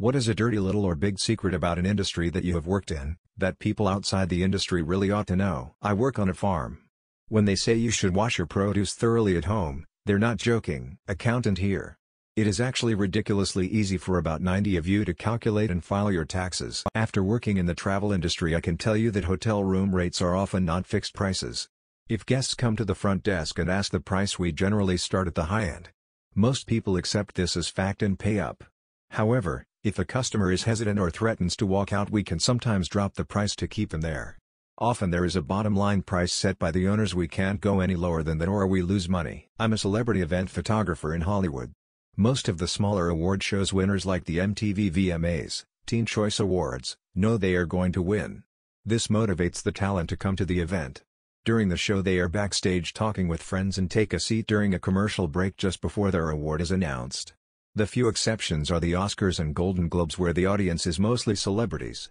What is a dirty little or big secret about an industry that you have worked in, that people outside the industry really ought to know? I work on a farm. When they say you should wash your produce thoroughly at home, they're not joking. Accountant here. It is actually ridiculously easy for about 90 of you to calculate and file your taxes. After working in the travel industry I can tell you that hotel room rates are often not fixed prices. If guests come to the front desk and ask the price we generally start at the high end. Most people accept this as fact and pay up. However, if a customer is hesitant or threatens to walk out we can sometimes drop the price to keep them there. Often there is a bottom line price set by the owners we can't go any lower than that or we lose money. I'm a celebrity event photographer in Hollywood. Most of the smaller award shows winners like the MTV VMAs, Teen Choice Awards, know they are going to win. This motivates the talent to come to the event. During the show they are backstage talking with friends and take a seat during a commercial break just before their award is announced. The few exceptions are the Oscars and Golden Globes where the audience is mostly celebrities.